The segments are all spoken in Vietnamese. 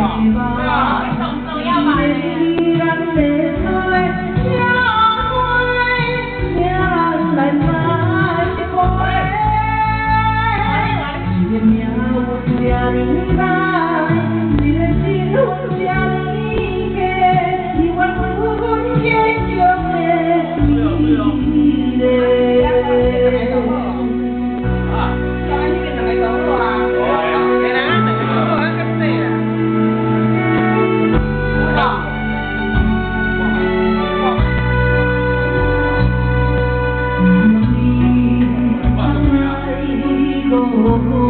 啊，对啊。louco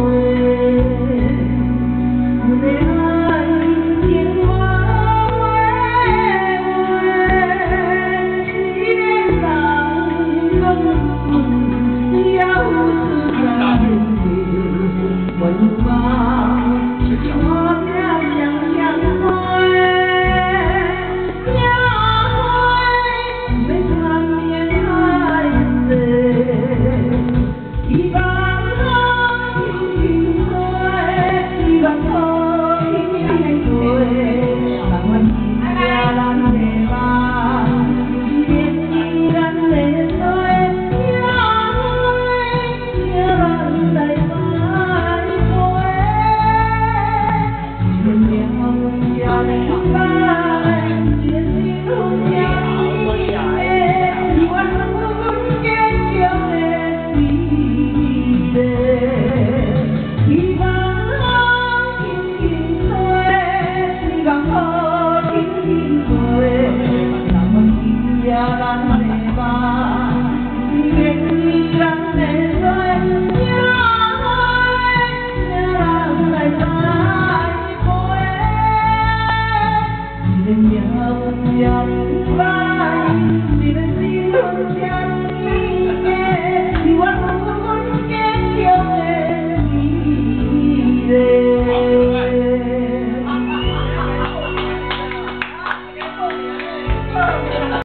rằng thơ kín tim người làm một kia lan về ba nguyện rằng để rơi nhớ thôi nhớ rằng lại sai